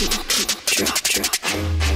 drop, drop, drop.